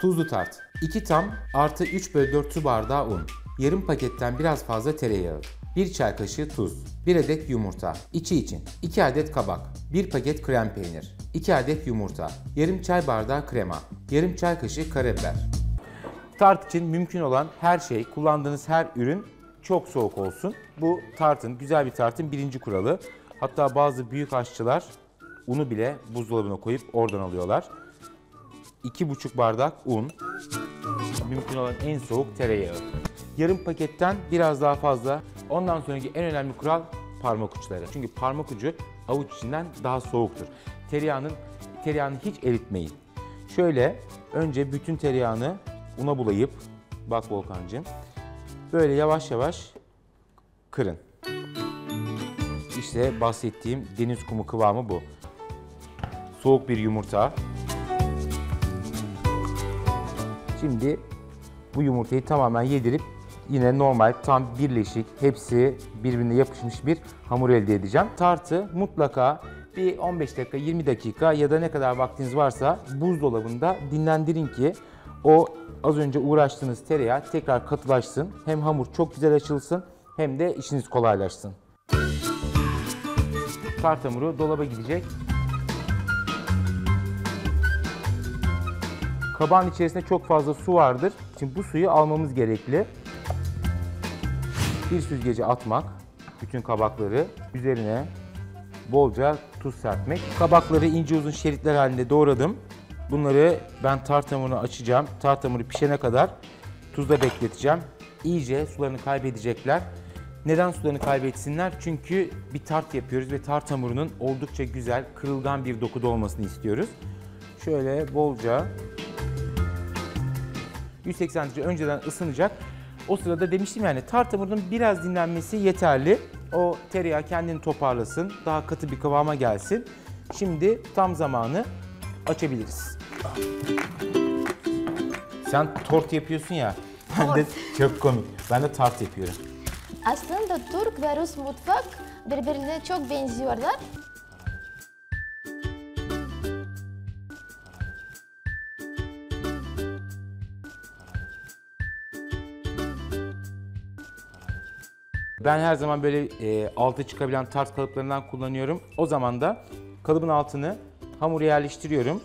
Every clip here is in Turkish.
Tuzlu tart. 2 tam artı 3 bölü 4 su bardağı un. Yarım paketten biraz fazla tereyağı. 1 çay kaşığı tuz. 1 adet yumurta. İçi için 2 adet kabak. 1 paket krem peynir. 2 adet yumurta. Yarım çay bardağı krema. Yarım çay kaşığı karabiber. Tart için mümkün olan her şey, kullandığınız her ürün çok soğuk olsun. Bu tartın, güzel bir tartın birinci kuralı. Hatta bazı büyük aşçılar unu bile buzdolabına koyup oradan alıyorlar. 2,5 bardak un, mümkün olan en soğuk tereyağı. Yarım paketten biraz daha fazla. Ondan sonraki en önemli kural parmak uçları. Çünkü parmak ucu avuç içinden daha soğuktur. Tereyağının tereyağını hiç eritmeyin. Şöyle önce bütün tereyağını una bulayıp bak Volkan'cığım böyle yavaş yavaş kırın. İşte bahsettiğim deniz kumu kıvamı bu. Soğuk bir yumurta. Şimdi bu yumurtayı tamamen yedirip yine normal tam birleşik hepsi birbirine yapışmış bir hamur elde edeceğim. Tartı mutlaka bir 15 dakika 20 dakika ya da ne kadar vaktiniz varsa buzdolabında dinlendirin ki o az önce uğraştığınız tereyağı tekrar katılaşsın. Hem hamur çok güzel açılsın hem de işiniz kolaylaşsın. Tart hamuru dolaba gidecek. Kabağın içerisinde çok fazla su vardır. Şimdi bu suyu almamız gerekli. Bir süzgece atmak, bütün kabakları üzerine bolca tuz serpmek. Kabakları ince uzun şeritler halinde doğradım. Bunları ben tart hamurunu açacağım. Tart hamuru pişene kadar tuzda bekleteceğim. İyice sularını kaybedecekler. Neden sularını kaybetsinler? Çünkü bir tart yapıyoruz ve tart hamurunun oldukça güzel, kırılgan bir dokuda olmasını istiyoruz. Şöyle bolca 180 derece önceden ısınacak. O sırada demiştim yani tart hamurunun biraz dinlenmesi yeterli. O tereyağı kendini toparlasın, daha katı bir kıvama gelsin. Şimdi tam zamanı açabiliriz. Sen tort yapıyorsun ya. Ben de çok komik. Ben de tart yapıyorum. Aslında Türk ve Rus mutfak birbirine çok benziyorlar. Ben her zaman böyle e, altı çıkabilen tart kalıplarından kullanıyorum. O zaman da kalıbın altını hamuru yerleştiriyorum.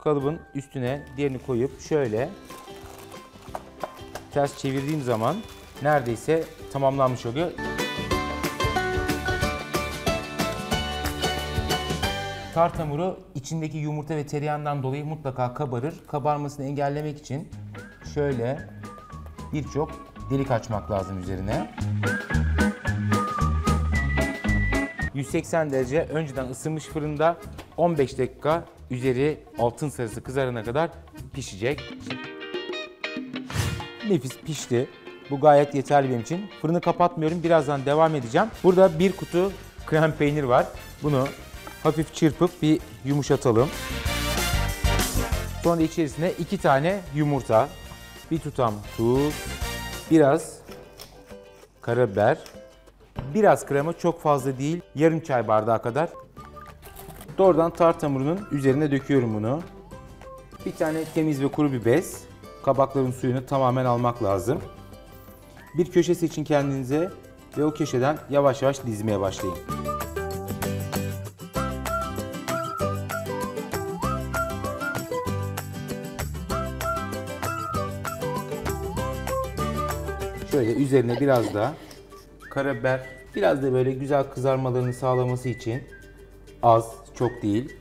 Kalıbın üstüne diğerini koyup şöyle ters çevirdiğim zaman neredeyse tamamlanmış oluyor. Tart hamuru içindeki yumurta ve tereyağından dolayı mutlaka kabarır. Kabarmasını engellemek için şöyle birçok delik açmak lazım üzerine. 180 derece önceden ısınmış fırında 15 dakika üzeri altın sarısı kızarana kadar pişecek. Nefis pişti. Bu gayet yeterli benim için. Fırını kapatmıyorum. Birazdan devam edeceğim. Burada bir kutu krem peynir var. Bunu hafif çırpıp bir yumuşatalım. Sonra içerisine iki tane yumurta, bir tutam tuz, biraz karabiber, biraz krema çok fazla değil, yarım çay bardağı kadar. Doğrudan tart hamurunun üzerine döküyorum bunu. Bir tane temiz ve kuru bir bez. Kabakların suyunu tamamen almak lazım. Bir köşe seçin kendinize ve o köşeden yavaş yavaş dizmeye başlayın. Şöyle üzerine biraz da karabiber, biraz da böyle güzel kızarmalarını sağlaması için az, çok değil.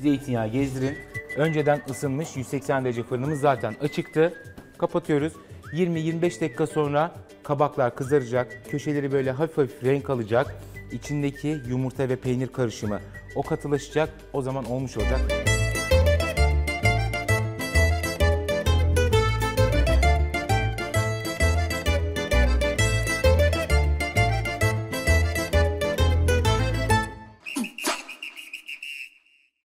Zeytinyağı gezdirin. Önceden ısınmış 180 derece fırınımız zaten açıktı. Kapatıyoruz. 20-25 dakika sonra kabaklar kızaracak. Köşeleri böyle hafif hafif renk alacak. İçindeki yumurta ve peynir karışımı o katılaşacak. O zaman olmuş olacak.